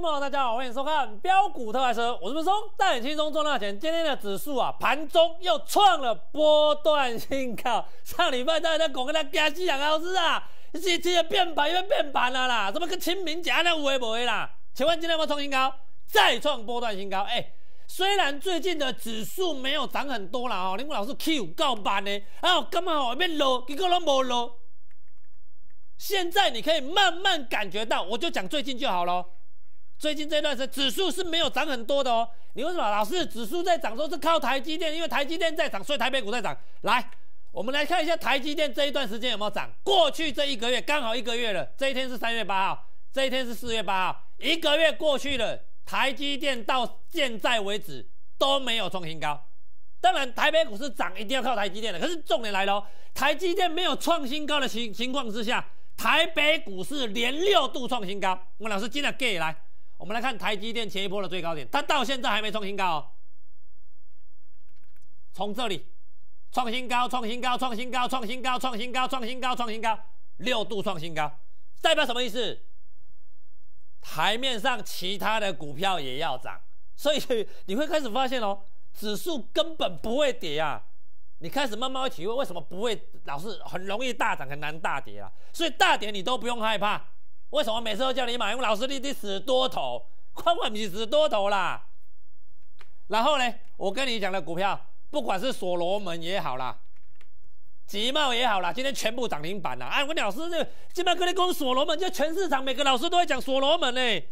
国投资朋友，大家好，欢迎收看标股特快车，我是文松，带你轻松赚大钱。今天的指数啊，盘中又创了波段新高。上礼拜大家在讲跟他加息两老师啊，这这变盘又变盘了啦，怎么跟清明节那有为不为啦？请问今天有没有创新高？再创波段新高？哎，虽然最近的指数没有涨很多了哦，林老师 Q 告板呢，啊，干嘛后面落，结果都没落。现在你可以慢慢感觉到，我就讲最近就好了。最近这段时间指数是没有涨很多的哦。你为什么老是指数在涨，都是靠台积电，因为台积电在涨，所以台北股在涨。来，我们来看一下台积电这一段时间有没有涨。过去这一个月刚好一个月了，这一天是三月八号，这一天是四月八号，一个月过去了，台积电到现在为止都没有创新高。当然，台北股市涨一定要靠台积电的，可是重点来了哦，台积电没有创新高的情情况之下。台北股市连六度创新高，我们老师今天给来，我们来看台积电前一波的最高点，它到现在还没创新高哦。从这里创新高，创新高，创新高，创新高，创新高，创新高，创新高，六度创新高，代表什么意思？台面上其他的股票也要涨，所以 你会开始发现哦，指数根本不会跌啊。你开始慢慢会体会为什么不会老是很容易大涨，很难大跌啊？所以大跌你都不用害怕。为什么每次都叫你买？因为老师你得死多头，快快你死多头啦。然后呢，我跟你讲的股票，不管是所罗门也好啦，吉茂也好啦，今天全部涨停板啦。哎，我老师这今天跟你讲所罗门，就全市场每个老师都会讲所罗门呢。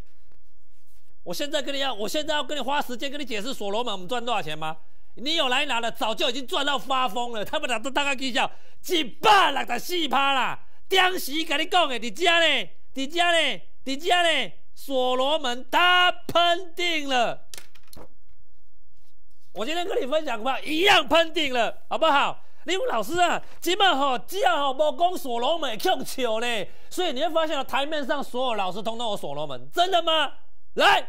我现在跟你要，我现在要跟你花时间跟你解释所罗门我们赚多少钱吗？你有来拿的，早就已经赚到发疯了。他们俩都大概计较一百六十四趴啦。当时跟你讲的，你家呢？你家呢？你家呢？所罗门他喷定了。我今天跟你分享吧，一样喷定了，好不好？你们老师啊，基本吼只要吼无讲所罗门强球嘞，所以你会发现台面上所有老师通通有所罗门，真的吗？来。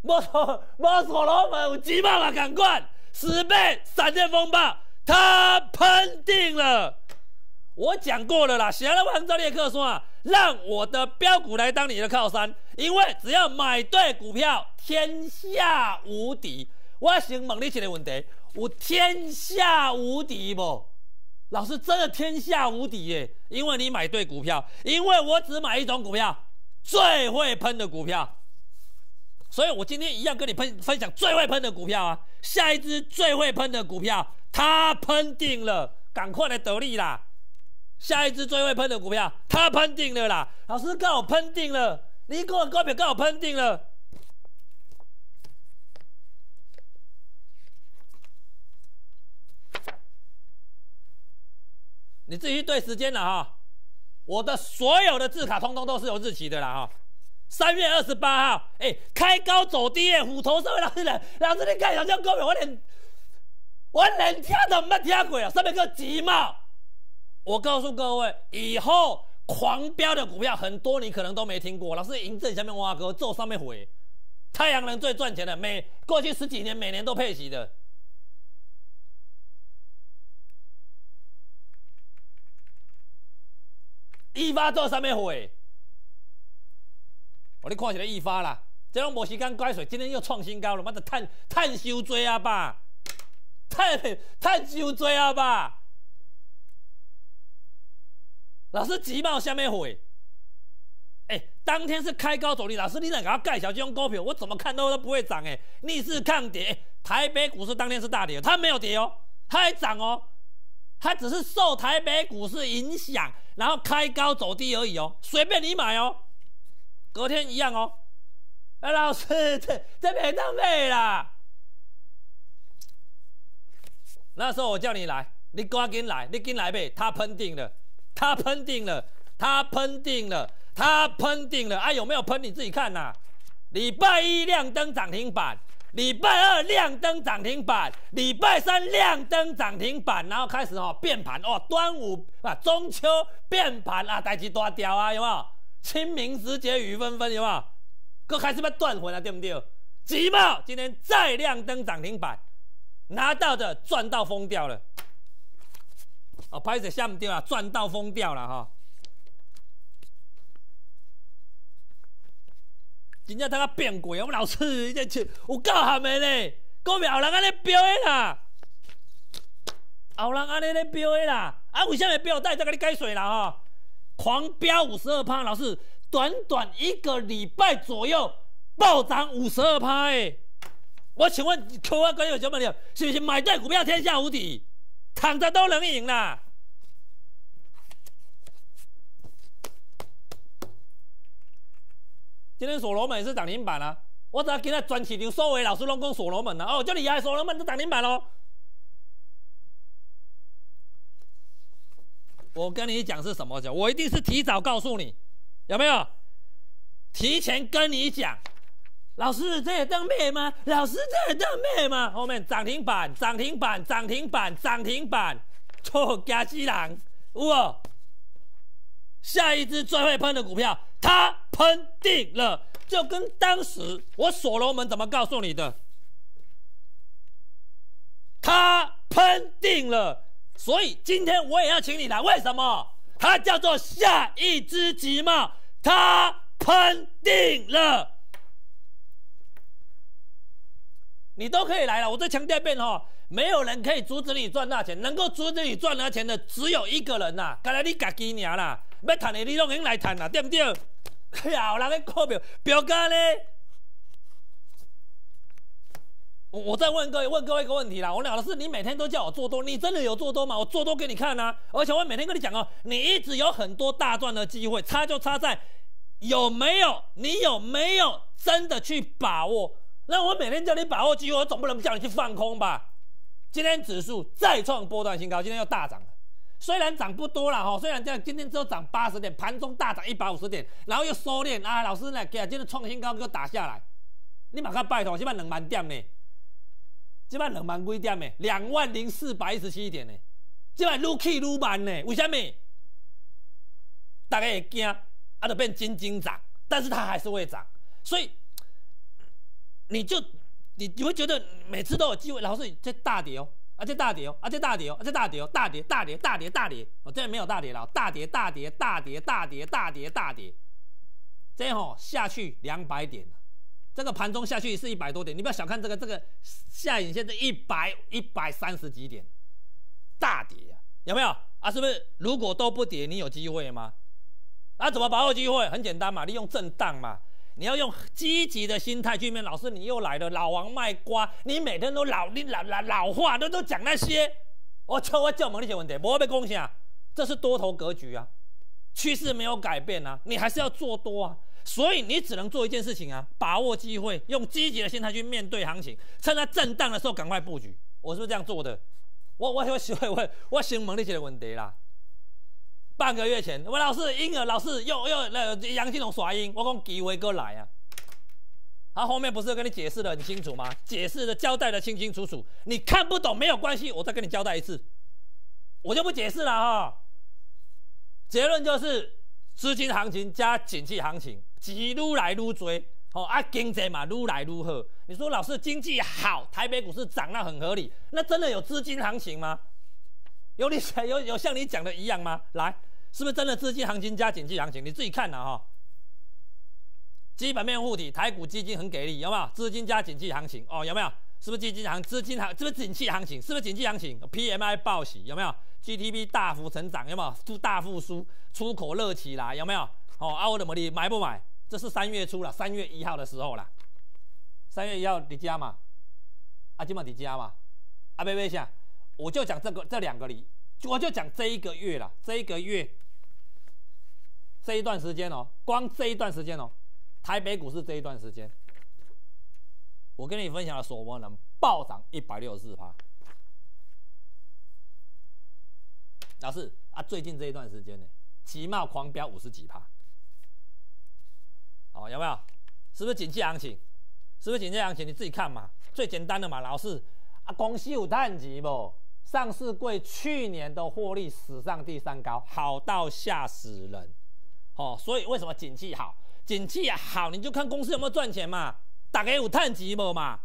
没错，没所罗门有几万啊！赶快，十倍闪电风暴，他喷定了。我讲过了啦，写了完这列课说啊，让我的标股来当你的靠山，因为只要买对股票，天下无敌。我先问你一个问题：有天下无敌不？老师真的天下无敌耶！因为你买对股票，因为我只买一种股票，最会喷的股票。所以我今天一样跟你分分享最会喷的股票啊！下一只最会喷的股票，它喷定了，赶快来得利啦！下一只最会喷的股票，它喷定了啦！老师刚好喷定了，你给我高票刚好喷定了，你自己去对时间了哈！我的所有的字卡通通都是有日期的啦哈！三月二十八号，哎，开高走低，虎头社会老师来，老师你看小张股票，我连我连听都没听过啊，上面个急嘛？我告诉各位，以后狂飙的股票很多，你可能都没听过。老师银证下面挖哥做上面回，太阳能最赚钱的，每过去十几年每年都配息的，一发做上面回。我你看起来易发啦，这种无时间乖水，今天又创新高了，妈的碳碳收追啊吧，碳碳收追啊吧。老师急冒下面回，哎，当天是开高走低，老师你哪给他盖小金股票，我怎么看都都不会涨哎，逆势抗跌，台北股市当天是大跌，它没有跌哦，它还涨哦，它只是受台北股市影响，然后开高走低而已哦，随便你买哦。隔天一样哦，哎，老师，这这没当配啦。那时候我叫你来，你赶紧来，你紧来呗。他喷定了，他喷定了，他喷定了，他喷定了。啊，有没有喷？你自己看呐。礼拜一亮灯涨停板，礼拜二亮灯涨停板，礼拜三亮灯涨停板，然后开始哦变盘哦，端午啊中秋变盘啊，代志大条啊，有没有？清明时节雨纷纷，有没有？哥开始要断魂了，对不对？急嘛，今天再亮灯涨停板，拿到的赚到疯掉了。拍者下唔掉啦，赚到疯掉了哈、哦！真正他个变鬼，我们老师一只有够含的咧，股票后人安尼飙的啦，后人安尼咧飙的啦，啊，为什么飙？带再给你解水啦哈、狂飙五十二趴，老师，短短一个礼拜左右暴涨五十二趴诶！我请问，各位观众朋友，是不是买对股票天下无敌？躺着都能赢啦。今天所罗门也是涨停板啊！我只要今天专起牛收尾，老师拢讲所罗门啊！哦，叫你害，所罗门都涨停板喽！我跟你讲是什么讲？我一定是提早告诉你，有没有？提前跟你讲，老师这也当咩吗？老师这也当咩吗？后面涨停板，涨停板，涨停板，涨停板，错加西人，哇！下一只最会喷的股票，它喷定了，就跟当时我所罗门怎么告诉你的，它喷定了，所以今天我也要请你来，为什么？它叫做下一只急帽，它喷定了，你都可以来了。我再强调一遍哈，没有人可以阻止你赚大钱，能够阻止你赚大钱的只有一个人呐，刚才你自己娘啦。要谈的你拢应来谈啦，对不对？有人个股票标价呢？我我再问各位，问各位一个问题啦。我讲的是，你每天都叫我做多，你真的有做多吗？我做多给你看啊！而且我每天跟你讲哦，你一直有很多大赚的机会，差就差在有没有你有没有真的去把握？那我每天叫你把握机会，我总不能叫你去放空吧？今天指数再创波段新高，今天又大涨了。虽然涨不多了哈，虽然这样今天只有涨八十点，盘中大涨一百五十点，然后又收敛啊，老师呢给今天创新高给我打下来，你马上拜托，起码两万点呢，起码两万几点呢，两万零四百一十七点呢，起码愈去愈慢呢，为什么？大家会惊，啊，就变金金涨，但是它还是会涨，所以你就你你会觉得每次都有机会，老是这大跌哦。啊，这大跌哦！啊，这大跌哦！啊，这大跌哦！大跌，大跌，大跌，大跌！哦，这没有大跌了，大跌，大跌，大跌，大跌，大跌，大跌，这样哦下去两百点这个盘中下去是一百多点，你不要小看这个，这个下影线这一百一百三十几点，大跌啊，有没有啊？是不是？如果都不跌，你有机会吗？啊，怎么把握机会？很简单嘛，利用震荡嘛。你要用积极的心态去面。老师，你又来了，老王卖瓜，你每天都老你老老老话都都讲那些。我求我叫我们那些问题，不会被攻下。这是多头格局啊，趋势没有改变啊，你还是要做多啊。所以你只能做一件事情啊，把握机会，用积极的心态去面对行情，趁它震荡的时候赶快布局。我是不是这样做的？我我我我我我先问你些问题啦。半个月前，我老师婴儿老师又又那杨金龙耍阴，我讲机会哥来啊！他后面不是跟你解释的很清楚吗？解释的交代的清清楚楚，你看不懂没有关系，我再跟你交代一次，我就不解释了哈。结论就是资金行情加景气行情，几愈来愈追，哦啊经济嘛愈来愈好。你说老师经济好，台北股市涨那很合理，那真的有资金行情吗？有你有有像你讲的一样吗？来。是不是真的资金行情加景气行情？你自己看呐哈。基本面护体，台股基金很给力，有没有？资金加景气行情哦，有没有？是不是基金行资金行？是不是景气行情？是不是景气行情？PMI 报喜，有没有？GDP 大幅成长，有没有？出大复苏，出口热起来，有没有？哦，啊，我怎么的买不买？这是三月初了，三月一号的时候了。三月一号你加嘛？啊，今晚你加嘛？啊，别别想，我就讲这个这两个里，我就讲这一个月了，这一个月。这一段时间哦，光这一段时间哦，台北股市这一段时间，我跟你分享了所罗能暴涨一百六十四趴。老师啊，最近这一段时间呢，奇贸狂飙五十几趴。好，有没有？是不是景气行情？是不是景气行情？你自己看嘛，最简单的嘛。老师啊，公司有淡季不？上市柜去年的获利史上第三高，好到吓死人。哦，所以为什么景气好？景气好，你就看公司有没有赚钱嘛，打给有碳基不嘛？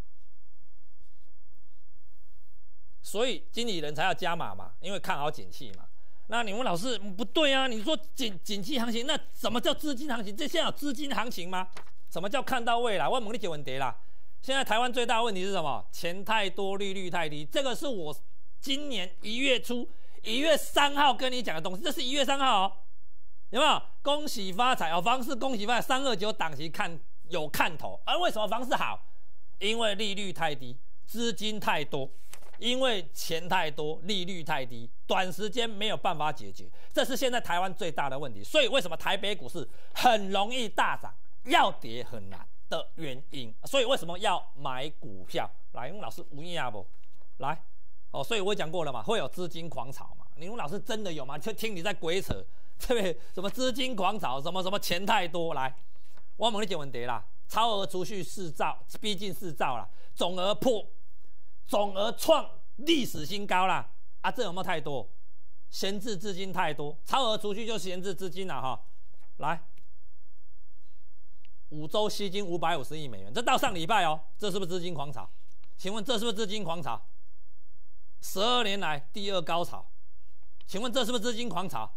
所以经理人才要加码嘛，因为看好景气嘛。那你问老师不对啊？你说景景气行情，那什么叫资金行情？这现在有资金行情吗？什么叫看到未来？我问你几问题啦。现在台湾最大的问题是什么？钱太多，利率太低。这个是我今年一月初一月三号跟你讲的东西。这是一月三号哦，有没有？恭喜发财哦，房市恭喜发财，三二九档期看有看头。而为什么房市好？因为利率太低，资金太多。因为钱太多，利率太低，短时间没有办法解决，这是现在台湾最大的问题。所以为什么台北股市很容易大涨，要跌很难的原因。所以为什么要买股票？来，因为老师无意啊不？来，哦，所以我讲过了嘛，会有资金狂潮嘛？你问老师真的有吗？就听你在鬼扯，对不对？什么资金狂潮，什么什么钱太多？来，我问你解问题啦，超额储蓄四兆，逼近四兆了，总额破。总额创历史新高啦！啊，这有没有太多？闲置资金太多，超额储蓄就闲置资金了哈。来，五周吸金五百五十亿美元，这到上礼拜哦，这是不是资金狂潮？请问这是不是资金狂潮？十二年来第二高潮，请问这是不是资金狂潮？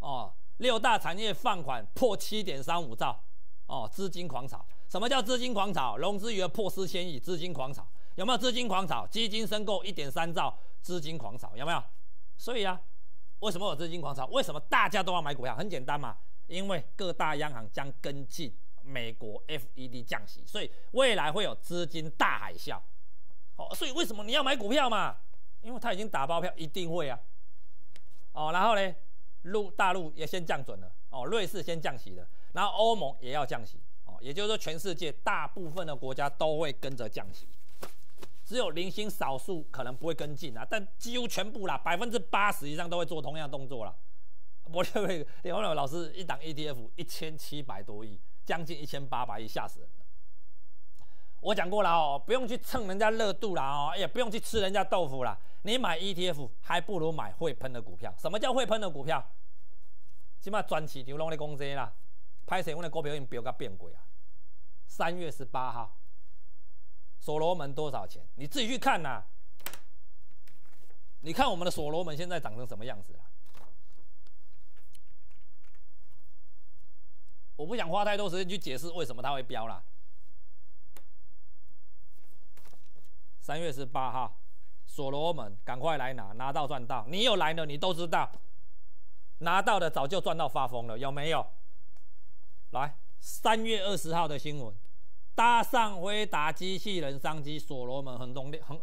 哦，六大产业放款破七点三五兆，哦，资金狂潮。什么叫资金狂潮？融资余额破四千亿，资金狂潮。有没有资金狂炒？基金申购一点三兆，资金狂炒有没有？所以啊，为什么有资金狂炒？为什么大家都要买股票？很简单嘛，因为各大央行将跟进美国 FED 降息，所以未来会有资金大海啸。哦，所以为什么你要买股票嘛？因为他已经打包票，一定会啊。哦，然后呢，陆大陆也先降准了。哦，瑞士先降息了，然后欧盟也要降息。哦，也就是说，全世界大部分的国家都会跟着降息。只有零星少数可能不会跟进啊，但几乎全部啦，百分之八十以上都会做同样动作啦。我认为李宏老师一档 ETF 一千七百多亿，将近一千八百亿，吓死人了。我讲过了哦，不用去蹭人家热度啦哦，也不用去吃人家豆腐啦。你买 ETF 还不如买会喷的股票。什么叫会喷的股票？起码专市场拢在讲这啦。拍摄我的股票已经飙到变贵啊。三月十八号。所罗门多少钱？你自己去看呐。你看我们的所罗门现在长成什么样子了？我不想花太多时间去解释为什么它会飙了。三月十八号，所罗门，赶快来拿，拿到赚到。你有来的，你都知道，拿到的早就赚到发疯了，有没有？来，三月二十号的新闻。搭上回答机器人商机，所罗门很红灯红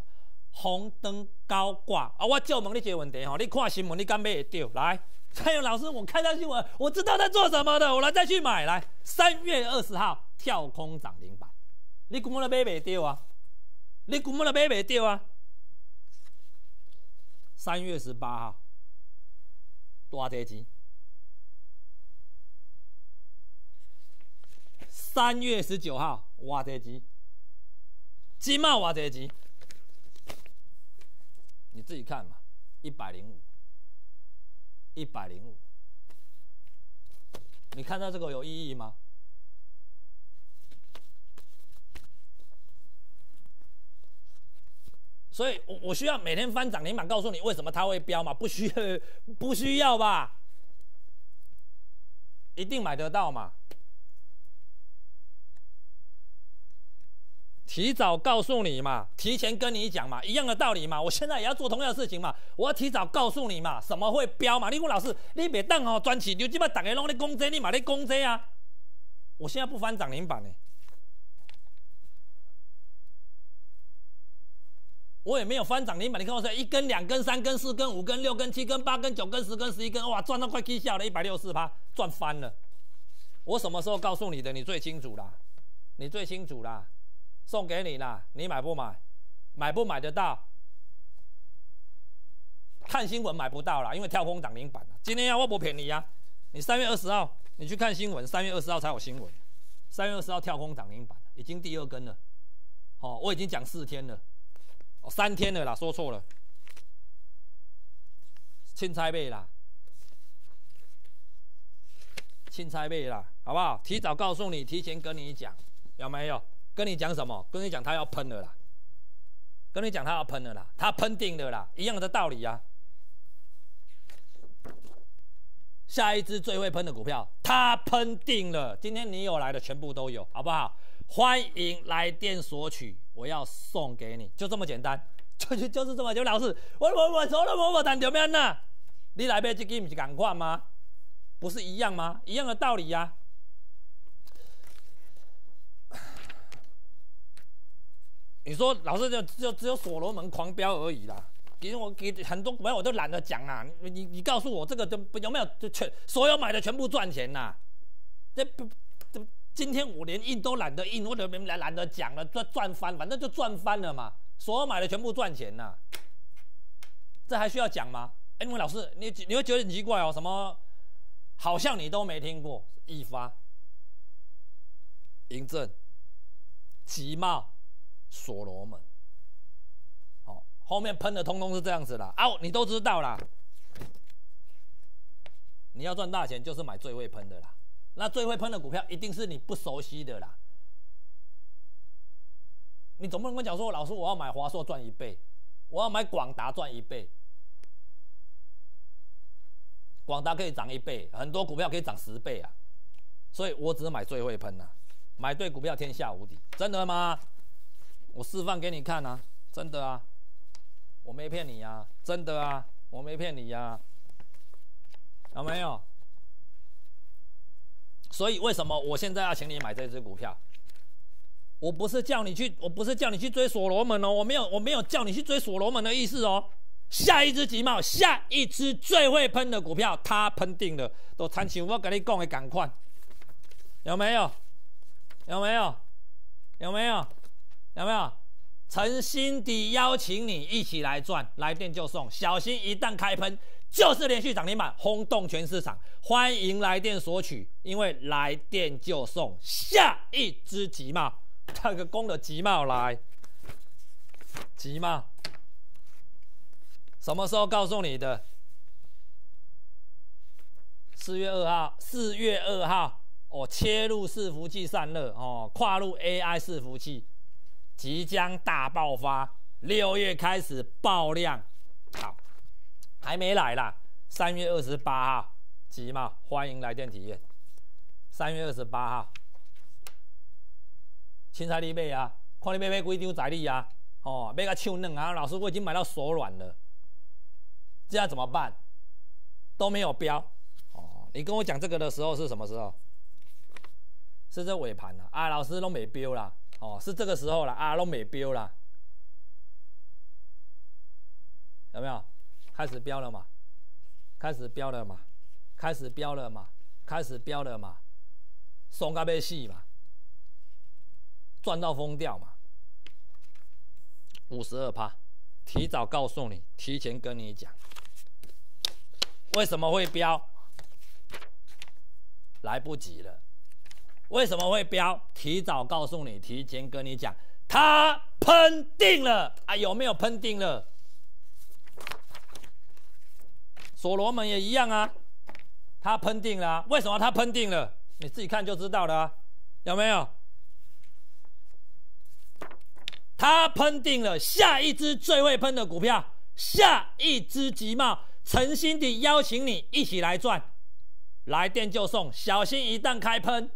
红灯高挂啊！我就问你一个问题哈，你看新闻你敢买会掉？来，蔡勇老师，我看到新闻，我知道在做什么的，我来再去买。来，三月二十号跳空涨停板，你估摸了买袂掉啊？你估摸了买袂到啊？三月十八号多少钱？三月十九号。挖这机，金茂挖这机，你自己看嘛，一百零五，一百零五，你看到这个有意义吗？所以，我我需要每天翻涨停板，告诉你为什么它会飙嘛？不需要，不需要吧？一定买得到嘛？提早告诉你嘛，提前跟你讲嘛，一样的道理嘛。我现在也要做同样的事情嘛，我要提早告诉你嘛，什么会飙嘛？你问老师，你别当哦，专起牛，基本大家拢在攻击你嘛，在攻击啊。我现在不翻涨停板呢，我也没有翻涨停板。你看我说一根、两根、三根、四根、五根、六根、七根、八根、九根、十根、十一根，哇，赚到快气笑了，一百六十四趴，赚翻了。我什么时候告诉你的？你最清楚啦，你最清楚啦。送给你啦，你买不买？买不买得到？看新闻买不到啦，因为跳空涨停板了。今天要我不便宜啊！你三月二十号你去看新闻，三月二十号才有新闻。三月二十号跳空涨停板已经第二根了。哦，我已经讲四天了，哦，三天了啦，说错了。钦差背啦，钦差背啦，好不好？提早告诉你，提前跟你讲，有没有？跟你讲什么？跟你讲他要喷了啦！跟你讲他要喷了啦！他喷定了啦！一样的道理呀。下一只最会喷的股票，它喷定了。今天你有来的全部都有，好不好？欢迎来电索取，我要送给你，就这么简单，就就就是这么就老师，我我我从来没我谈条面呐，你来买这个不是赶快吗？不是一样吗？一样的道理呀。你说老师就就只有所罗门狂飙而已啦。给我给很多股票我都懒得讲啦，你你你告诉我这个都有没有就全所有买的全部赚钱呐？这不今天我连印都懒得印，我都懒懒得讲了，赚赚翻，反正就赚翻了嘛。所有买的全部赚钱呐，这还需要讲吗？哎，你们老师，你你会觉得很奇怪哦，什么好像你都没听过，易发、嬴政、吉茂、所罗门。好后面喷的通通是这样子的啊，你都知道啦。你要赚大钱，就是买最会喷的啦。那最会喷的股票，一定是你不熟悉的啦。你总不能跟我讲说，老师我要买华硕赚一倍，我要买广达赚一倍。广达可以涨一倍，很多股票可以涨十倍啊。所以我只买最会喷的，买对股票天下无敌。真的吗？我示范给你看啊，真的啊。我没骗你呀，真的啊，我没骗你呀，有没有？所以为什么我现在要请你买这只股票？我不是叫你去，我不是叫你去追所罗门哦，我没有，我没有叫你去追所罗门的意思哦。下一只集帽，下一只最会喷的股票，它喷定了，都参像我跟你讲的赶快，有没有？有没有？有没有？有没有？诚心地邀请你一起来赚，来电就送，小心一旦开喷就是连续涨停板，轰动全市场。欢迎来电索取，因为来电就送下一只吉帽，那个公的吉帽来，吉帽，什么时候告诉你的？四月二号，四月二号，哦，切入伺服器散热，哦，跨入 AI 伺服器。即将大爆发，六月开始爆量，好，还没来啦。三月二十八号，急吗？欢迎来电体验。三月二十八号，青菜你买啊？看你买买几张彩礼啊？哦，买个手嫩啊！老师，我已经买到手软了，这样怎么办？都没有标哦。你跟我讲这个的时候是什么时候？是这尾盘啊？啊，老师都没标啦。哦，是这个时候了啊，都没标了，有没有？开始标了嘛？开始标了嘛？开始标了嘛？开始标了嘛？松个被戏嘛？赚到疯掉嘛？五十二趴，提早告诉你，提前跟你讲，为什么会标？来不及了。为什么会飙？提早告诉你，提前跟你讲，它喷定了啊！有没有喷定了？所罗门也一样啊，他喷定了。为什么他喷定了？你自己看就知道了，有没有？他喷定了，下一只最会喷的股票，下一只集贸，诚心地邀请你一起来赚，来电就送，小心一旦开喷。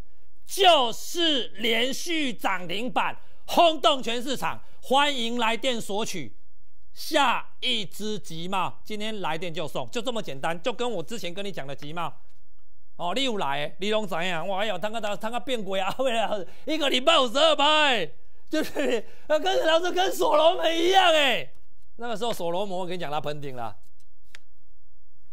就是连续涨停板，轰动全市场。欢迎来电索取下一只吉帽，今天来电就送，就这么简单，就跟我之前跟你讲的吉帽。哦，你有来，你拢怎样？哇哟，他个他他个变鬼啊！为了一个礼拜五十二拍，就是跟老师跟所罗门一样哎。那个时候所罗门，我跟你讲，他喷顶了，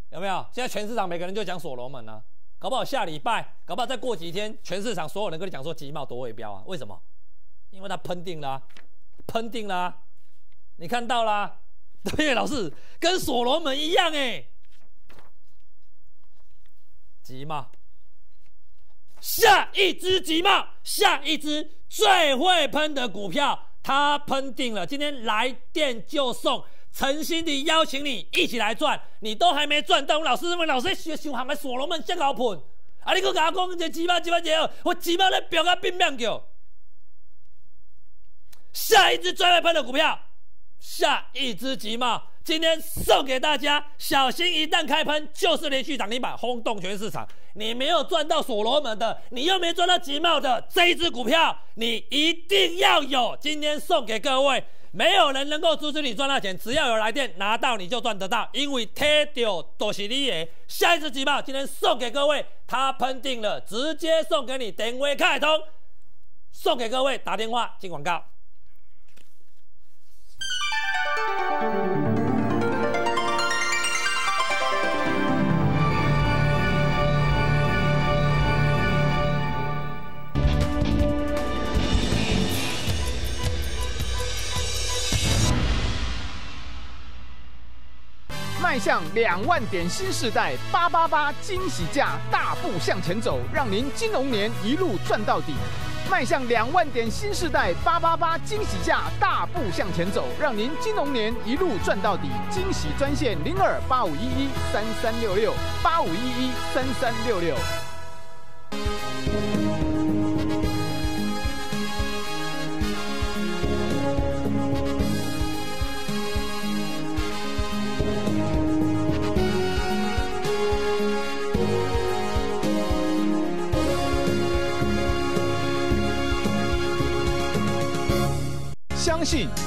有没有？现在全市场每个人就讲所罗门了。搞不好下礼拜，搞不好再过几天，全市场所有人跟你讲说集贸多尾标啊？为什么？因为他喷定了，喷定了，你看到啦？对，老师跟所罗门一样哎，集贸，下一只集贸，下一只最会喷的股票，它喷定了，今天来电就送。诚心的邀请你一起来赚，你都还没赚到。老师认为老师学想喊个所罗门先搞喷，啊！你搁甲我讲这鸡巴鸡巴鸡我鸡巴咧飙个变命叫。下一只最会喷的股票，下一只集贸，今天送给大家，小心一旦开喷就是连续涨停板，轰动全市场。你没有赚到所罗门的，你又没赚到吉茂的这一只股票，你一定要有。今天送给各位，没有人能够阻止你赚到钱，只要有来电拿到你就赚得到，因为贴掉都是你的。下一只吉茂今天送给各位，它喷定了，直接送给你电话开通，送给各位打电话进广告。迈向两万点新时代，八八八惊喜价大步向前走，让您金龙年一路赚到底。迈向两万点新时代，八八八惊喜价大步向前走，让您金龙年一路赚到底。惊喜专线零二八五一一三三六六八五一一三三六六。相信。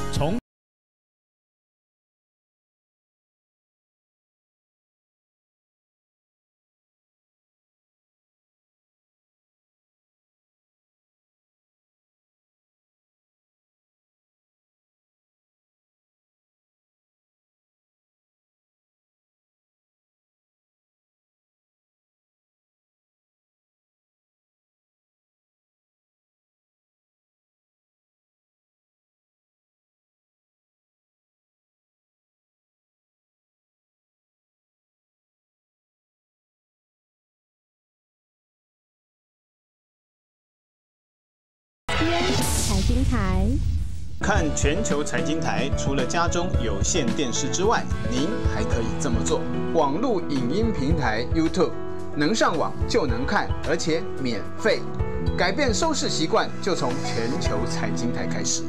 财经台，看全球财经台，除了家中有线电视之外，您还可以这么做：网络影音平台 YouTube，能上网就能看，而且免费。改变收视习惯，就从全球财经台开始。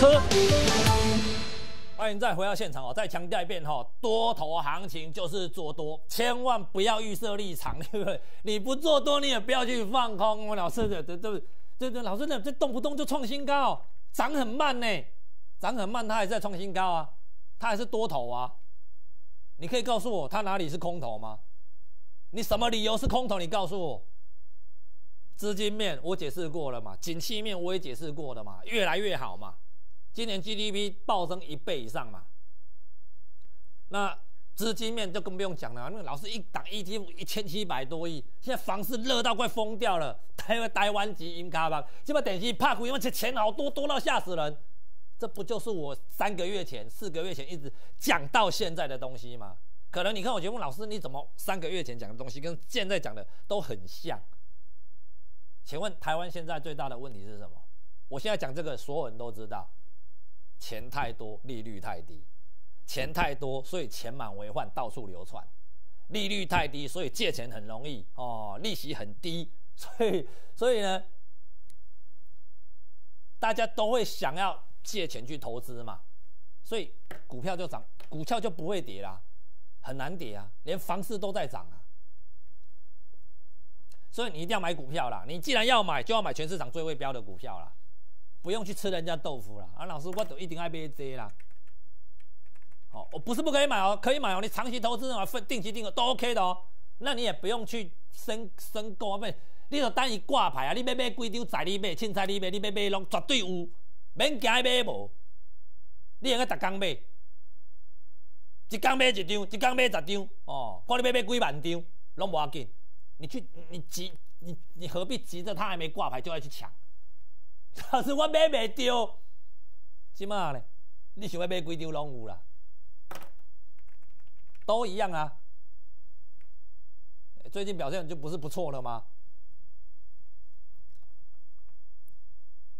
车，欢迎再回到现场哦！再强调一遍哈，多头行情就是做多，千万不要预设立场，对不对？你不做多，你也不要去放空。我老师的，这这这这，老师的这动不动就创新高，涨很慢呢，涨很慢，它还在创新高啊，它还是多头啊。你可以告诉我，它哪里是空头吗？你什么理由是空头？你告诉我。资金面我解释过了嘛，景气面我也解释过了嘛，越来越好嘛，今年 GDP 暴增一倍以上嘛。那资金面就更不用讲了，那老是一档 E T 一千七百多亿，现在房市热到快疯掉了，台湾台湾级银卡吧，基本点击怕苦，因为这钱好多多到吓死人，这不就是我三个月前、四个月前一直讲到现在的东西吗？可能你看我节目，老师你怎么三个月前讲的东西跟现在讲的都很像？请问台湾现在最大的问题是什么？我现在讲这个，所有人都知道，钱太多，利率太低，钱太多，所以钱满为患，到处流窜；利率太低，所以借钱很容易哦，利息很低，所以所以呢，大家都会想要借钱去投资嘛，所以股票就涨，股票就不会跌啦，很难跌啊，连房市都在涨啊。所以你一定要买股票啦！你既然要买，就要买全市场最会标的股票啦，不用去吃人家豆腐啦。啊，老师，我都一定爱买这啦。好，我不是不可以买哦，可以买哦。你长期投资啊，分定期定额都 OK 的哦。那你也不用去申申购啊，不，你就等于挂牌啊。你要买几张在你买，凊彩你买，你要买拢绝对有，免惊买无。你应该逐工买，一工买一张，一工买十张哦。看你要买几万张，拢无要紧。你去，你急，你你何必急着他还没挂牌就要去抢？可是我买没丢，怎么呢？你想要买几张拢有啦，都一样啊。最近表现就不是不错了吗？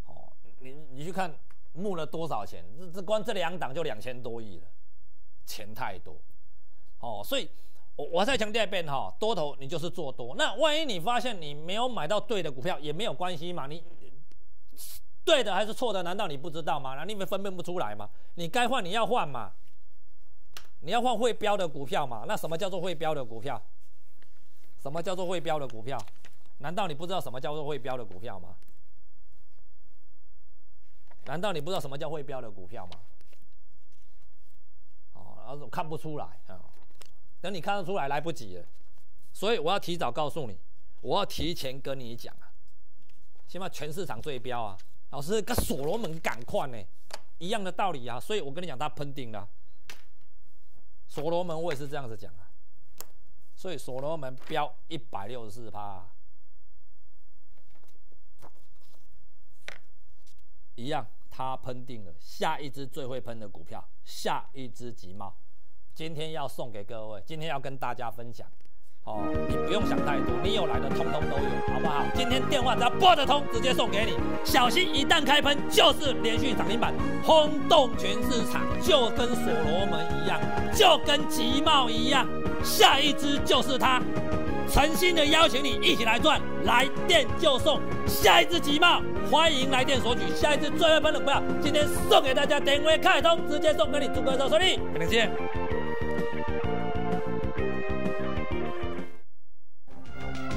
哦，你你去看募了多少钱？这这光这两档就两千多亿了，钱太多，哦，所以我我再强调一遍哈，多头你就是做多。那万一你发现你没有买到对的股票，也没有关系嘛，你对的还是错的，难道你不知道吗？那你们分辨不出来吗？你该换你要换嘛，你要换会标的股票嘛。那什么叫做会标的股票？什么叫做会标的股票？难道你不知道什么叫做会标的股票吗？难道你不知道什么叫会标的股票吗？哦，然后看不出来啊，等你看得出来来不及了，所以我要提早告诉你，我要提前跟你讲啊，起码全市场最标啊，老师跟所罗门赶快呢，一样的道理啊，所以我跟你讲，他喷顶了，所罗门我也是这样子讲啊。所以所罗门标一百六十四趴，一样，他喷定了。下一只最会喷的股票，下一只集贸，今天要送给各位，今天要跟大家分享。哦，你不用想太多，你有来的通通都有，好不好？今天电话只要拨得通，直接送给你。小心一旦开喷，就是连续涨停板，轰动全市场，就跟所罗门一样，就跟吉茂一样，下一支就是它。诚心的邀请你一起来赚，来电就送下一支吉茂，欢迎来电索取下一支最会喷的股票，今天送给大家，电话开通，直接送给你，祝各位顺利，感谢。